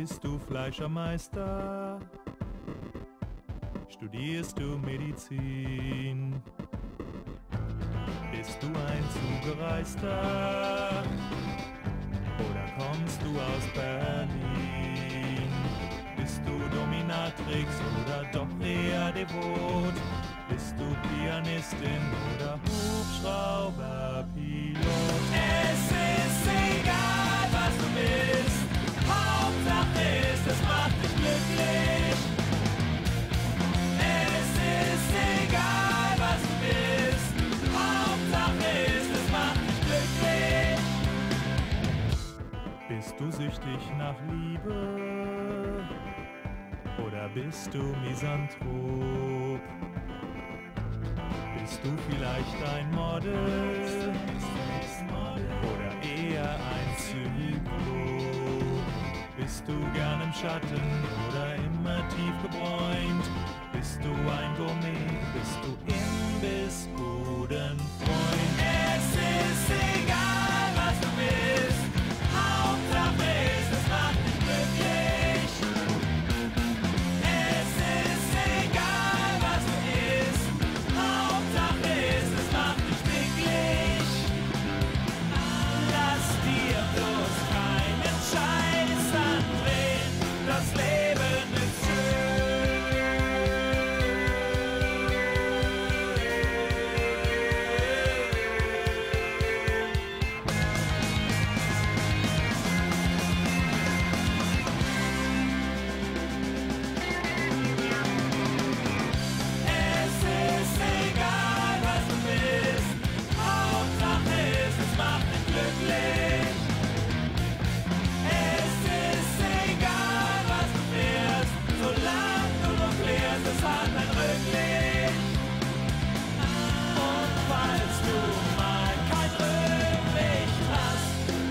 Bist du Fleischermeister? Studierst du Medizin? Bist du ein Zugereister? Oder kommst du aus Berlin? Bist du Dominatrix oder doch eher devot? Bist du Pianistin oder Hubschrauberpilot? Bist du süchtig nach Liebe? Oder bist du Misanthrop? Bist du vielleicht ein Model? Oder eher ein Zyklop? Bist du gern im Schatten oder immer tief gebräunt? Bist du ein Gourmet?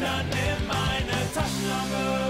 Schülern in meine Taschenlampe.